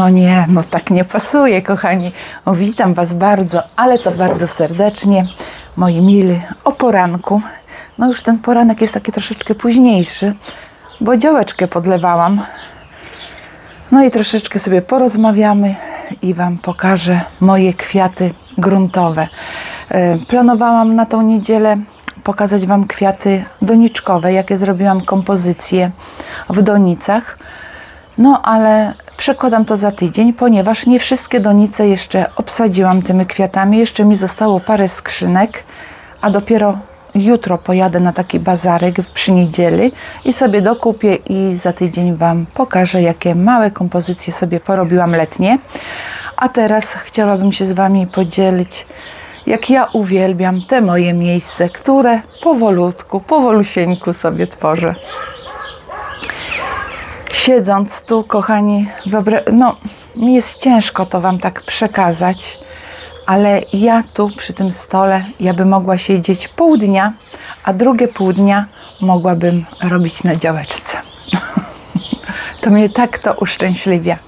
No nie, no tak nie pasuje, kochani. O, witam Was bardzo, ale to bardzo serdecznie, moi mili, o poranku. No już ten poranek jest taki troszeczkę późniejszy, bo działeczkę podlewałam. No i troszeczkę sobie porozmawiamy i Wam pokażę moje kwiaty gruntowe. E, Planowałam na tą niedzielę pokazać Wam kwiaty doniczkowe, jakie zrobiłam kompozycje w donicach. No ale przekładam to za tydzień, ponieważ nie wszystkie donice jeszcze obsadziłam tymi kwiatami. Jeszcze mi zostało parę skrzynek, a dopiero jutro pojadę na taki bazarek przy niedzieli i sobie dokupię i za tydzień Wam pokażę, jakie małe kompozycje sobie porobiłam letnie. A teraz chciałabym się z Wami podzielić, jak ja uwielbiam te moje miejsce, które powolutku, powolusieńku sobie tworzę siedząc tu, kochani, no mi jest ciężko to Wam tak przekazać, ale ja tu przy tym stole, ja bym mogła siedzieć pół dnia, a drugie pół dnia mogłabym robić na działeczce. to mnie tak to uszczęśliwia.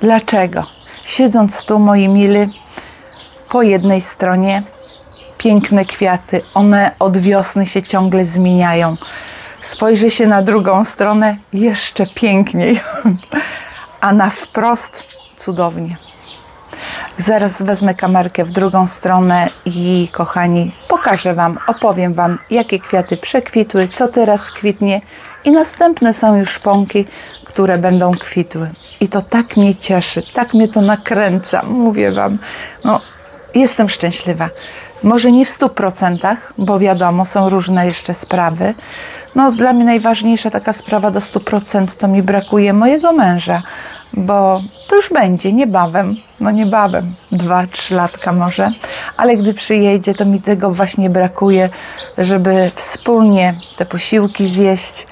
Dlaczego? Siedząc tu, moi mili, po jednej stronie piękne kwiaty, one od wiosny się ciągle zmieniają spojrzy się na drugą stronę, jeszcze piękniej, a na wprost cudownie. Zaraz wezmę kamerkę w drugą stronę i kochani, pokażę Wam, opowiem Wam, jakie kwiaty przekwitły, co teraz kwitnie i następne są już pąki, które będą kwitły. I to tak mnie cieszy, tak mnie to nakręca, mówię Wam. No, jestem szczęśliwa. Może nie w stu procentach, bo wiadomo, są różne jeszcze sprawy. No, dla mnie najważniejsza taka sprawa do 100% to mi brakuje mojego męża, bo to już będzie niebawem, no niebawem, dwa, trzy latka może, ale gdy przyjedzie, to mi tego właśnie brakuje, żeby wspólnie te posiłki zjeść,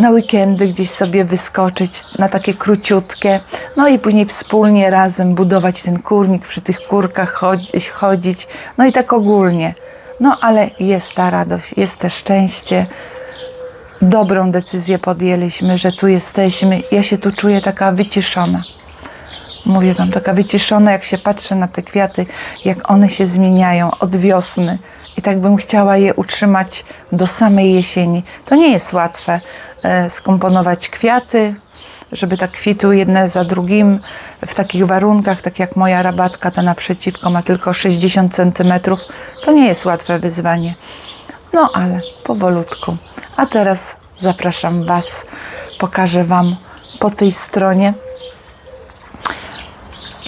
na weekendy gdzieś sobie wyskoczyć na takie króciutkie, no i później wspólnie razem budować ten kurnik, przy tych kurkach chodzić, no i tak ogólnie. No ale jest ta radość, jest te szczęście. Dobrą decyzję podjęliśmy, że tu jesteśmy. Ja się tu czuję taka wyciszona. Mówię Wam, taka wyciszona, jak się patrzę na te kwiaty, jak one się zmieniają od wiosny. I tak bym chciała je utrzymać do samej jesieni. To nie jest łatwe e, skomponować kwiaty, żeby tak kwitły jedne za drugim w takich warunkach, tak jak moja rabatka, ta naprzeciwko ma tylko 60 cm. To nie jest łatwe wyzwanie. No ale powolutku. A teraz zapraszam Was, pokażę Wam po tej stronie,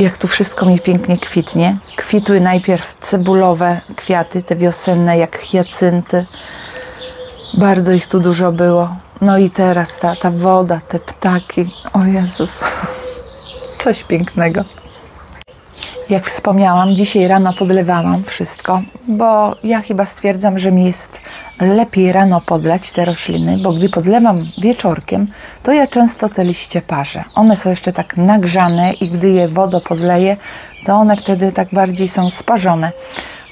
jak tu wszystko mi pięknie kwitnie. Kwitły najpierw cebulowe kwiaty, te wiosenne, jak hiacynty. Bardzo ich tu dużo było. No i teraz ta, ta woda, te ptaki. O Jezus, coś pięknego. Jak wspomniałam, dzisiaj rano podlewałam wszystko, bo ja chyba stwierdzam, że mi jest lepiej rano podlać te rośliny, bo gdy podlewam wieczorkiem, to ja często te liście parzę. One są jeszcze tak nagrzane i gdy je wodą podleję, to one wtedy tak bardziej są sparzone.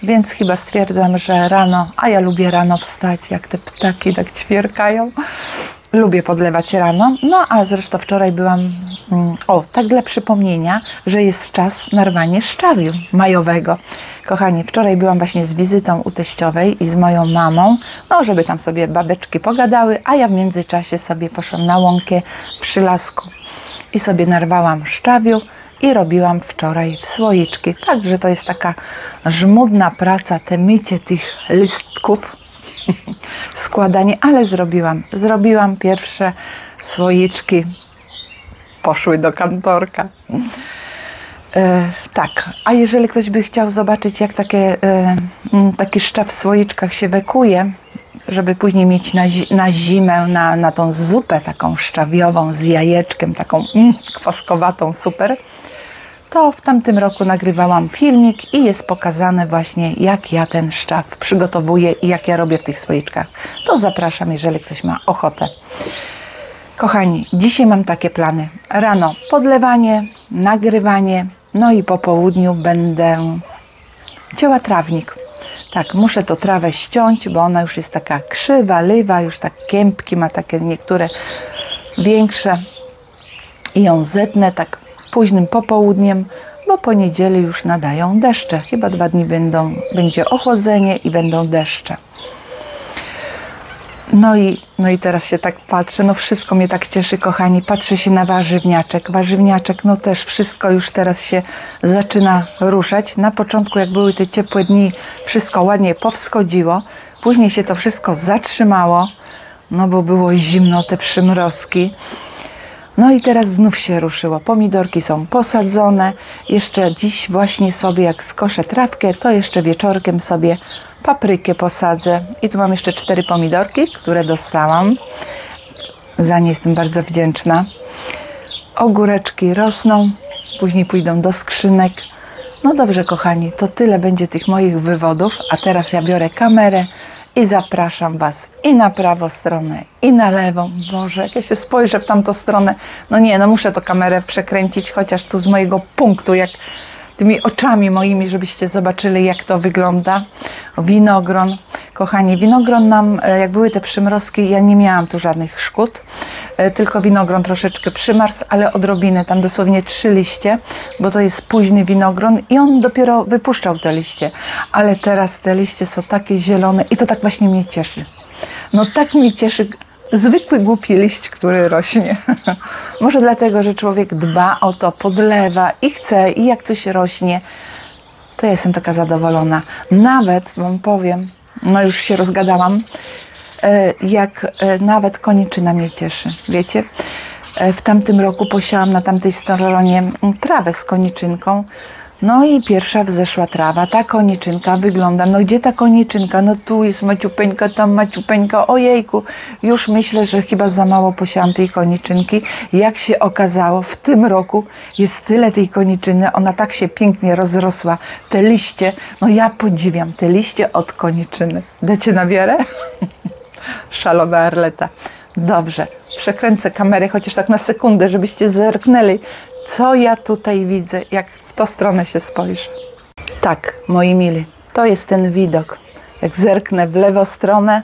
Więc chyba stwierdzam, że rano, a ja lubię rano wstać, jak te ptaki tak ćwierkają, lubię podlewać rano. No a zresztą wczoraj byłam, mm, o, tak dla przypomnienia, że jest czas na rwanie szczawiu majowego. Kochani, wczoraj byłam właśnie z wizytą u teściowej i z moją mamą, no żeby tam sobie babeczki pogadały, a ja w międzyczasie sobie poszłam na łąkę przy lasku i sobie narwałam szczawiu i robiłam wczoraj w słoiczki. Także to jest taka żmudna praca, te mycie tych listków, składanie, ale zrobiłam. Zrobiłam pierwsze słoiczki. Poszły do kantorka. E, tak, a jeżeli ktoś by chciał zobaczyć, jak takie, e, taki szczaw w słoiczkach się wekuje, żeby później mieć na, na zimę, na, na tą zupę taką szczawiową z jajeczkiem, taką mm, kwaskowatą, super, to w tamtym roku nagrywałam filmik i jest pokazane właśnie jak ja ten szczaw przygotowuję i jak ja robię w tych słoiczkach. To zapraszam, jeżeli ktoś ma ochotę. Kochani, dzisiaj mam takie plany. Rano podlewanie, nagrywanie, no i po południu będę cięła trawnik. Tak, muszę to trawę ściąć, bo ona już jest taka krzywa, lywa, już tak kępki ma takie niektóre większe i ją zetnę tak późnym popołudniem, bo po niedzieli już nadają deszcze. Chyba dwa dni będą, będzie ochłodzenie i będą deszcze. No i, no i teraz się tak patrzę, no wszystko mnie tak cieszy, kochani. Patrzę się na warzywniaczek. Warzywniaczek, no też wszystko już teraz się zaczyna ruszać. Na początku, jak były te ciepłe dni, wszystko ładnie powschodziło. Później się to wszystko zatrzymało, no bo było zimno, te przymrozki. No i teraz znów się ruszyło. Pomidorki są posadzone. Jeszcze dziś właśnie sobie, jak skoszę trawkę, to jeszcze wieczorkiem sobie paprykę posadzę. I tu mam jeszcze cztery pomidorki, które dostałam. Za nie jestem bardzo wdzięczna. Ogóreczki rosną, później pójdą do skrzynek. No dobrze, kochani, to tyle będzie tych moich wywodów. A teraz ja biorę kamerę i zapraszam Was i na prawą stronę, i na lewą. Boże, jak ja się spojrzę w tamtą stronę. No nie, no muszę to kamerę przekręcić, chociaż tu z mojego punktu, jak tymi oczami moimi, żebyście zobaczyli, jak to wygląda. Winogron. Kochani, winogron nam, e, jak były te przymrozki, ja nie miałam tu żadnych szkód, e, tylko winogron troszeczkę przymarzł, ale odrobinę, tam dosłownie trzy liście, bo to jest późny winogron i on dopiero wypuszczał te liście. Ale teraz te liście są takie zielone i to tak właśnie mnie cieszy. No tak mnie cieszy zwykły głupi liść, który rośnie. Może dlatego, że człowiek dba o to, podlewa i chce, i jak coś rośnie, to ja jestem taka zadowolona. Nawet Wam powiem, no już się rozgadałam, e, jak e, nawet koniczyna mnie cieszy. Wiecie, e, w tamtym roku posiałam na tamtej stronie trawę z koniczynką. No i pierwsza wzeszła trawa, ta koniczynka wygląda, no gdzie ta koniczynka, no tu jest maciupeńka, tam maciupeńka, ojejku, już myślę, że chyba za mało posiałam tej koniczynki. Jak się okazało, w tym roku jest tyle tej koniczyny, ona tak się pięknie rozrosła, te liście, no ja podziwiam te liście od koniczyny. Dacie na wiarę? Szalona Arleta. Dobrze, przekręcę kamerę chociaż tak na sekundę, żebyście zerknęli, co ja tutaj widzę, jak tą stronę się spojrzę. Tak, moi mili, to jest ten widok. Jak zerknę w lewą stronę,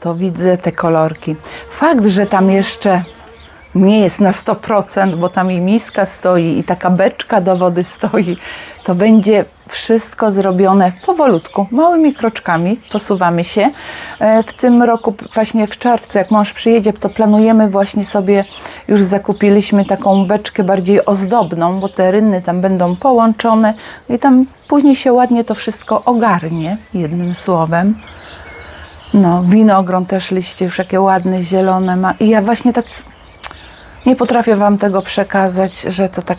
to widzę te kolorki. Fakt, że tam jeszcze nie jest na 100%, bo tam i miska stoi, i taka beczka do wody stoi, to będzie wszystko zrobione powolutku, małymi kroczkami, posuwamy się. E, w tym roku, właśnie w czerwcu, jak mąż przyjedzie, to planujemy właśnie sobie, już zakupiliśmy taką beczkę bardziej ozdobną, bo te rynny tam będą połączone i tam później się ładnie to wszystko ogarnie, jednym słowem. No, winogron też liście już jakie ładne, zielone ma. I ja właśnie tak nie potrafię Wam tego przekazać, że to tak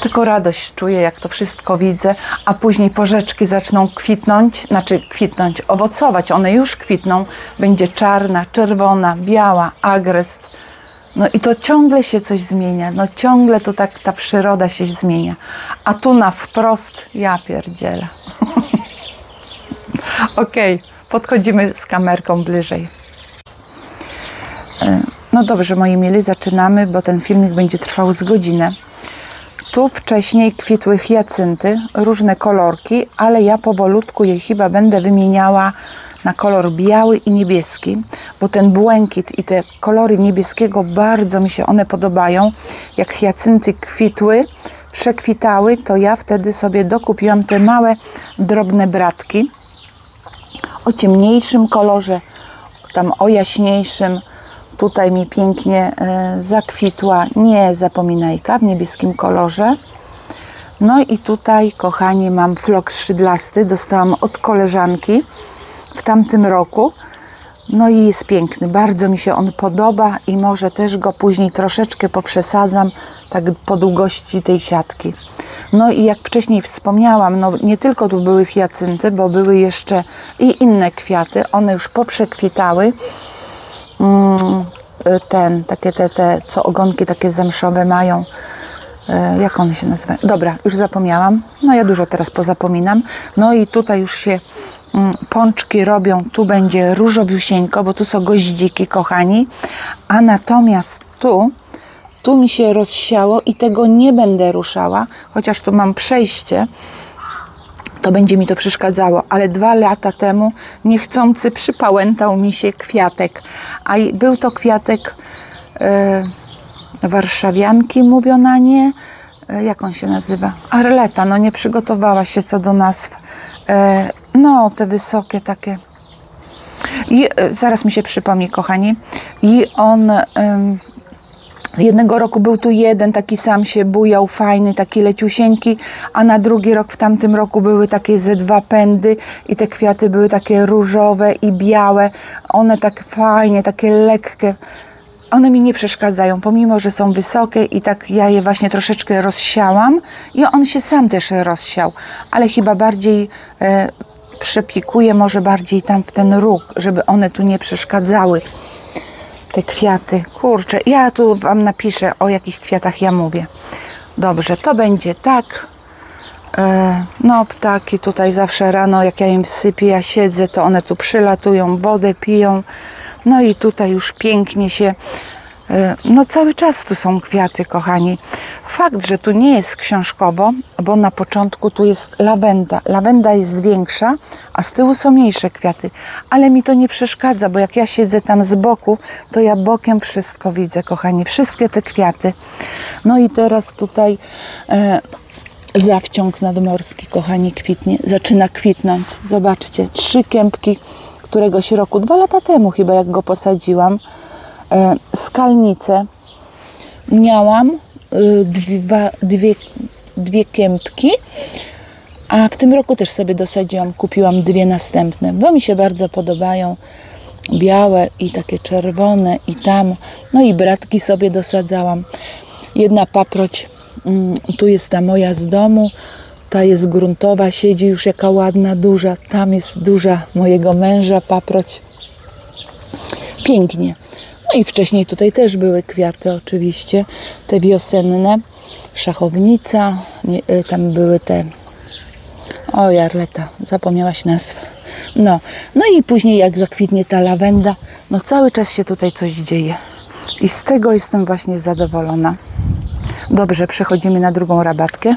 tylko radość czuję, jak to wszystko widzę, a później porzeczki zaczną kwitnąć, znaczy kwitnąć, owocować, one już kwitną, będzie czarna, czerwona, biała, agrest. No i to ciągle się coś zmienia, no ciągle to tak ta przyroda się zmienia. A tu na wprost, ja pierdzielę. Okej, okay, podchodzimy z kamerką bliżej. No dobrze, moi mieli, zaczynamy, bo ten filmik będzie trwał z godzinę. Tu wcześniej kwitły hiacynty, różne kolorki, ale ja powolutku je chyba będę wymieniała na kolor biały i niebieski, bo ten błękit i te kolory niebieskiego bardzo mi się one podobają. Jak hiacynty kwitły, przekwitały, to ja wtedy sobie dokupiłam te małe, drobne bratki o ciemniejszym kolorze, tam o jaśniejszym, Tutaj mi pięknie e, zakwitła nie zapominajka w niebieskim kolorze. No i tutaj, kochani, mam flok szydlasty. Dostałam od koleżanki w tamtym roku. No i jest piękny. Bardzo mi się on podoba i może też go później troszeczkę poprzesadzam tak po długości tej siatki. No i jak wcześniej wspomniałam, no nie tylko tu były hiacynty, bo były jeszcze i inne kwiaty. One już poprzekwitały. Mm, ten, takie te, te, co ogonki takie zamszowe mają. E, jak one się nazywają? Dobra, już zapomniałam. No ja dużo teraz pozapominam. No i tutaj już się mm, pączki robią. Tu będzie różowiusieńko, bo tu są goździki, kochani. A natomiast tu, tu mi się rozsiało i tego nie będę ruszała, chociaż tu mam przejście to będzie mi to przeszkadzało, ale dwa lata temu niechcący przypałętał mi się kwiatek, a był to kwiatek, e, warszawianki mówią na nie. E, Jak on się nazywa? Arleta, no nie przygotowała się co do nazw. E, No, te wysokie takie. I e, zaraz mi się przypomni, kochani. I on em, jednego roku był tu jeden, taki sam się bujał, fajny, taki leciusieńki, a na drugi rok w tamtym roku były takie ze dwa pędy i te kwiaty były takie różowe i białe. One tak fajnie, takie lekkie. One mi nie przeszkadzają, pomimo, że są wysokie i tak ja je właśnie troszeczkę rozsiałam i on się sam też rozsiał, ale chyba bardziej e, przepikuje, może bardziej tam w ten róg, żeby one tu nie przeszkadzały te kwiaty. Kurczę, ja tu Wam napiszę, o jakich kwiatach ja mówię. Dobrze, to będzie tak. E, no, ptaki tutaj zawsze rano, jak ja im wsypię, ja siedzę, to one tu przylatują, wodę piją. No i tutaj już pięknie się. E, No, cały czas tu są kwiaty, kochani. Fakt, że tu nie jest książkowo, bo na początku tu jest lawenda. Lawenda jest większa, a z tyłu są mniejsze kwiaty. Ale mi to nie przeszkadza, bo jak ja siedzę tam z boku, to ja bokiem wszystko widzę, kochani. Wszystkie te kwiaty. No i teraz tutaj e, zawciąg nadmorski, kochani, kwitnie. Zaczyna kwitnąć. Zobaczcie, trzy kępki któregoś roku, dwa lata temu chyba, jak go posadziłam. E, skalnice. Miałam y, dwa, dwie, dwie kępki, a w tym roku też sobie dosadziłam, kupiłam dwie następne, bo mi się bardzo podobają. Białe i takie czerwone i tam, no i bratki sobie dosadzałam. Jedna paproć, mm, tu jest ta moja z domu, ta jest gruntowa, siedzi już jaka ładna, duża. Tam jest duża mojego męża paproć. Pięknie. No i wcześniej tutaj też były kwiaty oczywiście, te wiosenne, szachownica, nie, y, tam były te, o Jarleta, zapomniałaś nazw. No, no i później jak zakwitnie ta lawenda, no cały czas się tutaj coś dzieje. I z tego jestem właśnie zadowolona. Dobrze, przechodzimy na drugą rabatkę.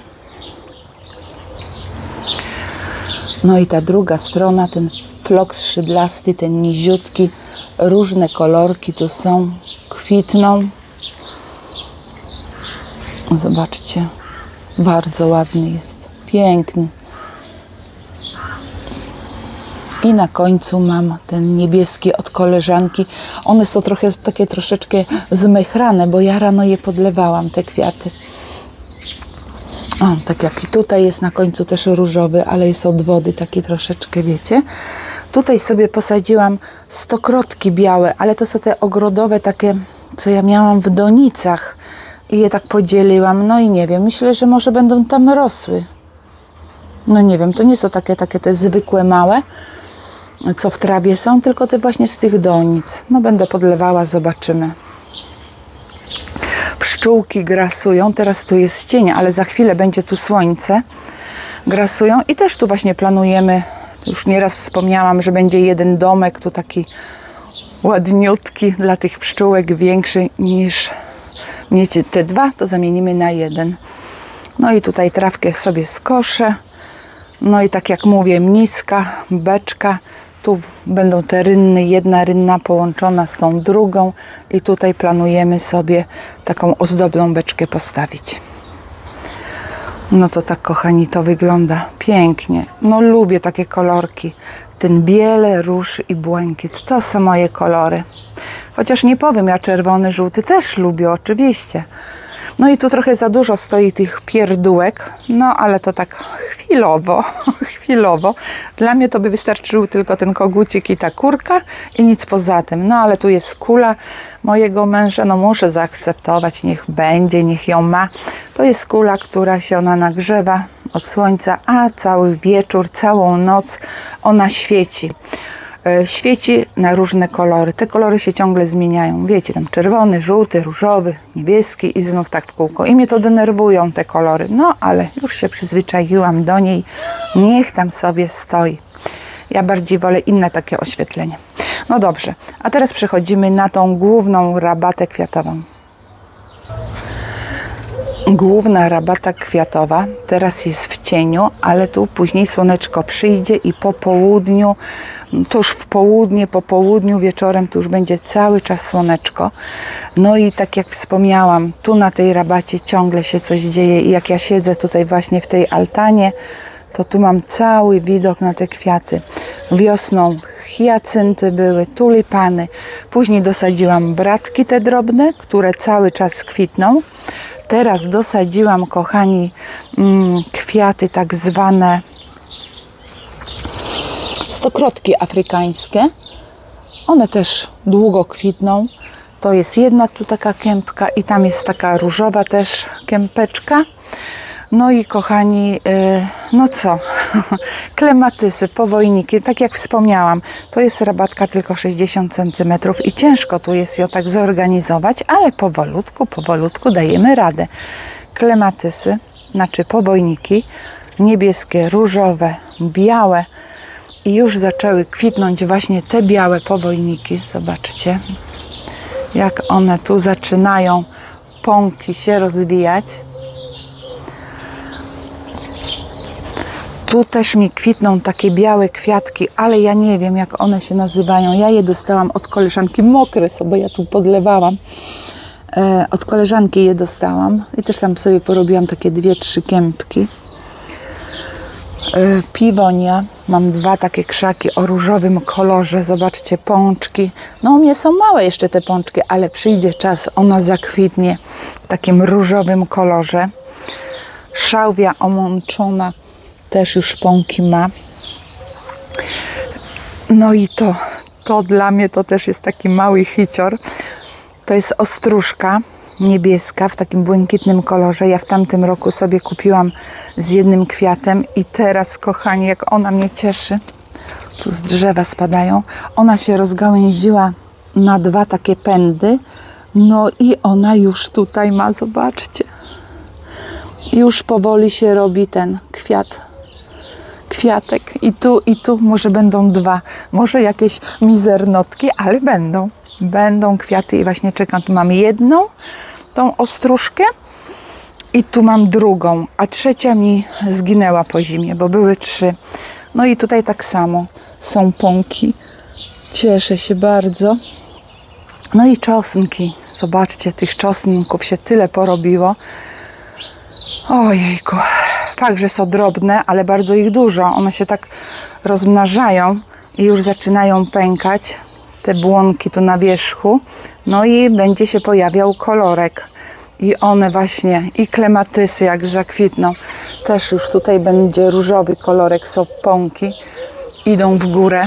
No i ta druga strona, ten floks szydlasty, ten niziutki, różne kolorki tu są, kwitną. Zobaczcie, bardzo ładny jest, piękny. I na końcu mam ten niebieski od koleżanki. One są trochę takie troszeczkę zmechrane, bo ja rano je podlewałam, te kwiaty. O, tak jak i tutaj jest na końcu też różowy, ale jest od wody taki troszeczkę, wiecie. Tutaj sobie posadziłam stokrotki białe, ale to są te ogrodowe takie, co ja miałam w donicach i je tak podzieliłam. No i nie wiem, myślę, że może będą tam rosły. No nie wiem, to nie są takie, takie te zwykłe małe, co w trawie są, tylko te właśnie z tych donic. No będę podlewała, zobaczymy pszczółki grasują. Teraz tu jest cień, ale za chwilę będzie tu słońce. Grasują i też tu właśnie planujemy. Już nieraz wspomniałam, że będzie jeden domek tu taki ładniutki dla tych pszczółek, większy niż mieć te dwa, to zamienimy na jeden. No i tutaj trawkę sobie skoszę. No i tak jak mówię, mniska, beczka. Tu będą te rynny, jedna rynna połączona z tą drugą i tutaj planujemy sobie taką ozdobną beczkę postawić. No to tak, kochani, to wygląda pięknie. No lubię takie kolorki. Ten biele, róż i błękit. To są moje kolory. Chociaż nie powiem, ja czerwony, żółty też lubię, oczywiście. No i tu trochę za dużo stoi tych pierdółek, no ale to tak chwilowo, chwilowo. Dla mnie to by wystarczył tylko ten kogucik i ta kurka i nic poza tym. No ale tu jest kula mojego męża, no muszę zaakceptować, niech będzie, niech ją ma. To jest kula, która się ona nagrzewa od słońca, a cały wieczór, całą noc ona świeci świeci na różne kolory. Te kolory się ciągle zmieniają. Wiecie, tam czerwony, żółty, różowy, niebieski i znów tak w kółko. I mnie to denerwują te kolory. No, ale już się przyzwyczaiłam do niej. Niech tam sobie stoi. Ja bardziej wolę inne takie oświetlenie. No dobrze, a teraz przechodzimy na tą główną rabatę kwiatową. Główna rabata kwiatowa teraz jest w cieniu, ale tu później słoneczko przyjdzie i po południu to już w południe, po południu, wieczorem to już będzie cały czas słoneczko. No i tak jak wspomniałam, tu na tej rabacie ciągle się coś dzieje i jak ja siedzę tutaj właśnie w tej altanie, to tu mam cały widok na te kwiaty. Wiosną hiacynty były, tulipany. Później dosadziłam bratki te drobne, które cały czas kwitną. Teraz dosadziłam, kochani, mm, kwiaty tak zwane stokrotki afrykańskie. One też długo kwitną. To jest jedna tu taka kępka i tam jest taka różowa też kępeczka. No i kochani, yy, no co, klematysy, powojniki, tak jak wspomniałam, to jest rabatka tylko 60 cm i ciężko tu jest ją tak zorganizować, ale powolutku, powolutku dajemy radę. Klematysy, znaczy powojniki, niebieskie, różowe, białe i już zaczęły kwitnąć właśnie te białe powojniki, zobaczcie, jak one tu zaczynają pąki się rozwijać. Tu też mi kwitną takie białe kwiatki, ale ja nie wiem, jak one się nazywają. Ja je dostałam od koleżanki mokre, sobie ja tu podlewałam. E, od koleżanki je dostałam i też tam sobie porobiłam takie dwie, trzy kępki. E, piwonia. Mam dwa takie krzaki o różowym kolorze. Zobaczcie, pączki. No u mnie są małe jeszcze te pączki, ale przyjdzie czas, ona zakwitnie w takim różowym kolorze. Szałwia omączona też już pąki ma. No i to, to dla mnie to też jest taki mały hicior. To jest ostróżka niebieska w takim błękitnym kolorze. Ja w tamtym roku sobie kupiłam z jednym kwiatem i teraz, kochani, jak ona mnie cieszy, tu z drzewa spadają, ona się rozgałęziła na dwa takie pędy, no i ona już tutaj ma, zobaczcie, już powoli się robi ten kwiat kwiatek i tu, i tu może będą dwa, może jakieś mizernotki, ale będą. Będą kwiaty i właśnie czekam. Tu mam jedną, tą ostróżkę i tu mam drugą, a trzecia mi zginęła po zimie, bo były trzy. No i tutaj tak samo są pąki. Cieszę się bardzo. No i czosnki. Zobaczcie, tych czosnków się tyle porobiło. Ojejku. Fakt, że są drobne, ale bardzo ich dużo. One się tak rozmnażają i już zaczynają pękać. Te błonki tu na wierzchu. No i będzie się pojawiał kolorek. I one właśnie, i klematysy jak zakwitną, też już tutaj będzie różowy kolorek, są pąki. Idą w górę.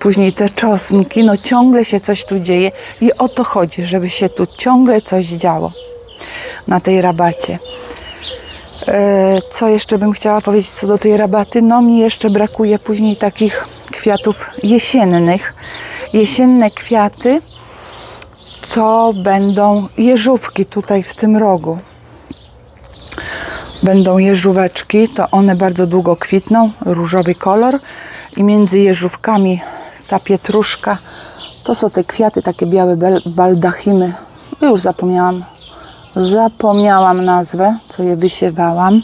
Później te czosnki, no ciągle się coś tu dzieje i o to chodzi, żeby się tu ciągle coś działo na tej rabacie. E, co jeszcze bym chciała powiedzieć co do tej rabaty? No mi jeszcze brakuje później takich kwiatów jesiennych. Jesienne kwiaty to będą jeżówki tutaj w tym rogu. Będą jeżóweczki, to one bardzo długo kwitną, różowy kolor i między jeżówkami ta pietruszka to są te kwiaty, takie białe baldachimy. Już zapomniałam Zapomniałam nazwę, co je wysiewałam.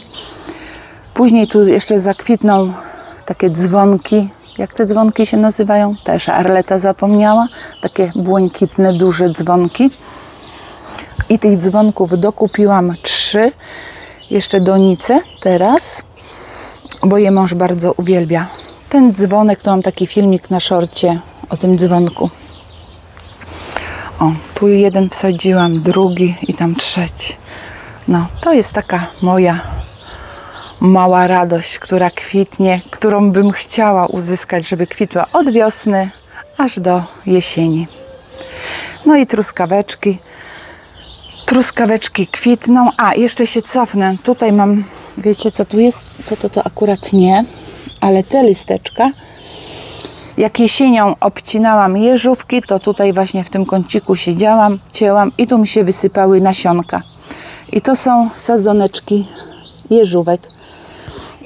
Później tu jeszcze zakwitną takie dzwonki. Jak te dzwonki się nazywają? Też Arleta zapomniała. Takie błękitne, duże dzwonki. I tych dzwonków dokupiłam trzy. Jeszcze donice teraz, bo je mąż bardzo uwielbia. Ten dzwonek, to mam taki filmik na szorcie o tym dzwonku. O, tu jeden wsadziłam, drugi i tam trzeci. No, to jest taka moja mała radość, która kwitnie, którą bym chciała uzyskać, żeby kwitła od wiosny aż do jesieni. No i truskaweczki. Truskaweczki kwitną. A, jeszcze się cofnę. Tutaj mam, wiecie co tu jest? To, to, to akurat nie, ale te listeczka jak jesienią obcinałam jeżówki, to tutaj właśnie w tym kąciku siedziałam, cięłam i tu mi się wysypały nasionka. I to są sadzoneczki jeżówek.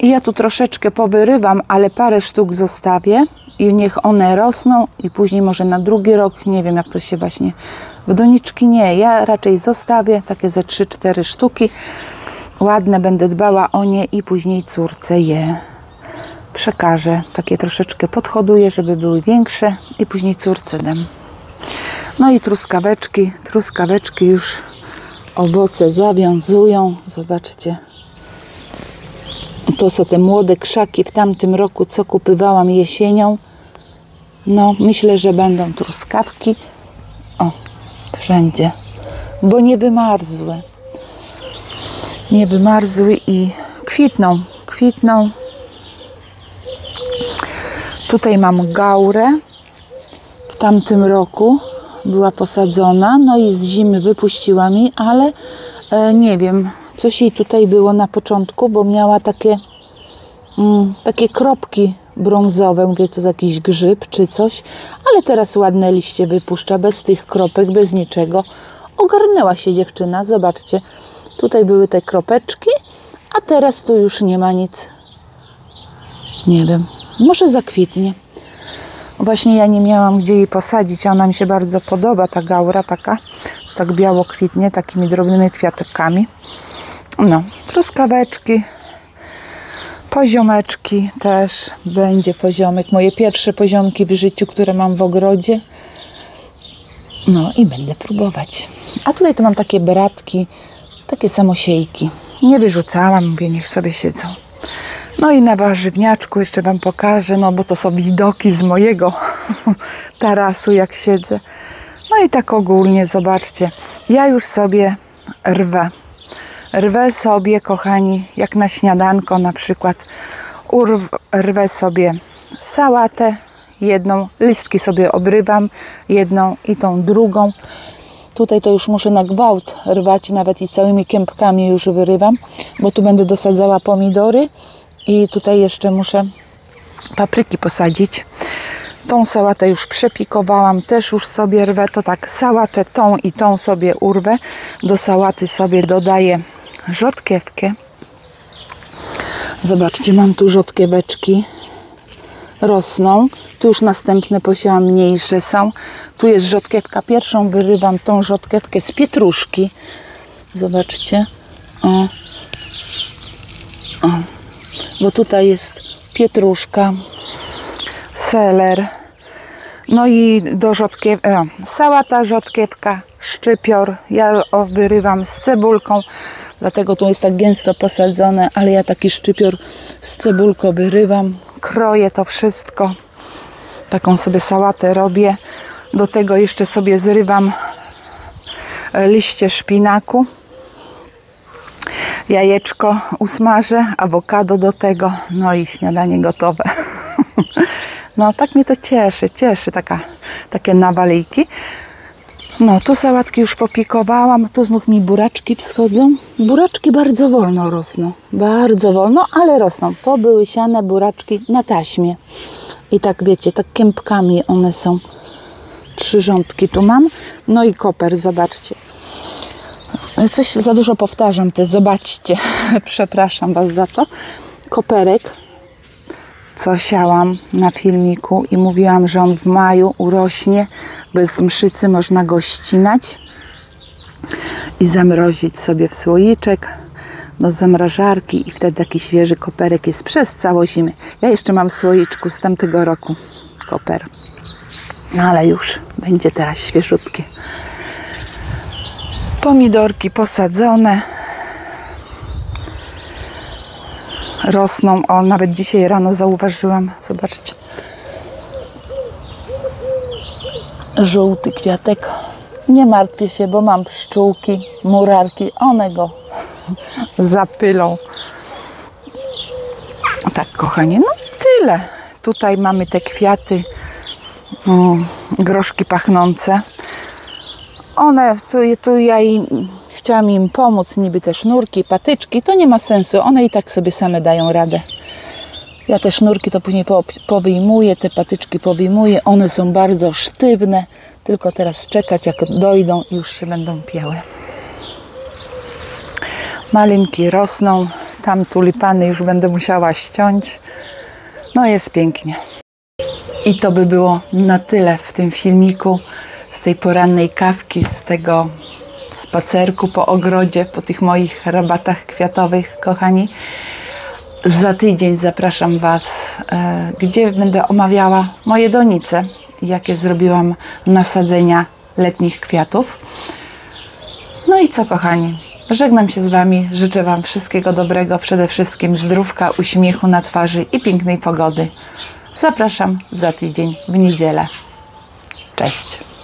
I ja tu troszeczkę powyrywam, ale parę sztuk zostawię i niech one rosną i później może na drugi rok, nie wiem jak to się właśnie w doniczki nie, ja raczej zostawię takie ze 3-4 sztuki ładne, będę dbała o nie i później córce je przekażę. Takie troszeczkę podhoduję, żeby były większe i później córce dam. No i truskaweczki. Truskaweczki już owoce zawiązują. Zobaczcie. To są te młode krzaki w tamtym roku, co kupywałam jesienią. No, myślę, że będą truskawki. O, wszędzie. Bo nie wymarzły. Nie wymarzły i kwitną. Kwitną. Tutaj mam gaurę. W tamtym roku była posadzona. No i z zimy wypuściła mi, ale e, nie wiem, coś jej tutaj było na początku, bo miała takie, mm, takie kropki brązowe. Mówię, to jakiś grzyb czy coś, ale teraz ładne liście wypuszcza bez tych kropek, bez niczego. Ogarnęła się dziewczyna, zobaczcie. Tutaj były te kropeczki, a teraz tu już nie ma nic. Nie wiem, może zakwitnie. Właśnie ja nie miałam gdzie jej posadzić, a ona mi się bardzo podoba, ta gaura taka, tak biało kwitnie, takimi drobnymi kwiatkami. No, truskaweczki, poziomeczki też, będzie poziomek. Moje pierwsze poziomki w życiu, które mam w ogrodzie. No i będę próbować. A tutaj to mam takie bratki, takie samosiejki. Nie wyrzucałam, mówię, niech sobie siedzą. No i na warzywniaczku jeszcze Wam pokażę, no bo to są widoki z mojego tarasu, jak siedzę. No i tak ogólnie, zobaczcie, ja już sobie rwę. Rwę sobie, kochani, jak na śniadanko na przykład, urw, rwę sobie sałatę, jedną, listki sobie obrywam, jedną i tą drugą. Tutaj to już muszę na gwałt rwać, nawet i całymi kępkami już wyrywam, bo tu będę dosadzała pomidory i tutaj jeszcze muszę papryki posadzić. Tą sałatę już przepikowałam, też już sobie rwę, to tak sałatę tą i tą sobie urwę. Do sałaty sobie dodaję rzodkiewkę. Zobaczcie, mam tu rzodkieweczki. Rosną. Tu już następne posiałam mniejsze są. Tu jest rzodkiewka. Pierwszą wyrywam tą rzodkiewkę z pietruszki. Zobaczcie. O. O. Bo tutaj jest pietruszka, seler. No i do rzodkiew... E, sałata, rzodkiewka, szczypior. Ja wyrywam z cebulką. Dlatego tu jest tak gęsto posadzone, ale ja taki szczypior z cebulką wyrywam, kroję to wszystko. Taką sobie sałatę robię. Do tego jeszcze sobie zrywam e, liście szpinaku. Jajeczko usmażę, awokado do tego, no i śniadanie gotowe. No tak mnie to cieszy, cieszy taka, takie nawalejki. No, tu sałatki już popikowałam, tu znów mi buraczki wschodzą. Buraczki bardzo wolno rosną, bardzo wolno, ale rosną. To były siane buraczki na taśmie. I tak wiecie, tak kępkami one są. Trzy rządki tu mam. No i koper, zobaczcie. Coś za dużo powtarzam, te zobaczcie. Przepraszam Was za to. Koperek co siałam na filmiku i mówiłam, że on w maju urośnie. Bez mszycy można go ścinać i zamrozić sobie w słoiczek do zamrażarki i wtedy taki świeży koperek jest przez całą zimę. Ja jeszcze mam w słoiczku z tamtego roku koper. No ale już będzie teraz świeżutkie. Pomidorki posadzone. rosną. O, nawet dzisiaj rano zauważyłam. Zobaczcie. Żółty kwiatek. Nie martwię się, bo mam pszczółki, murarki. One go zapylą. Tak, kochanie. No tyle. Tutaj mamy te kwiaty, mm, groszki pachnące. One, tu, tu ja im chciałam im pomóc, niby te sznurki, patyczki, to nie ma sensu. One i tak sobie same dają radę. Ja te sznurki to później powyjmuję, te patyczki powyjmuję. One są bardzo sztywne, tylko teraz czekać jak dojdą i już się będą pięły. Malinki rosną, tam tulipany już będę musiała ściąć. No jest pięknie. I to by było na tyle w tym filmiku tej porannej kawki, z tego spacerku po ogrodzie, po tych moich rabatach kwiatowych, kochani. za tydzień zapraszam Was, e, gdzie będę omawiała moje donice, jakie zrobiłam nasadzenia letnich kwiatów. No i co, kochani? Żegnam się z Wami. Życzę Wam wszystkiego dobrego, przede wszystkim zdrówka, uśmiechu na twarzy i pięknej pogody. Zapraszam za tydzień w niedzielę. Cześć.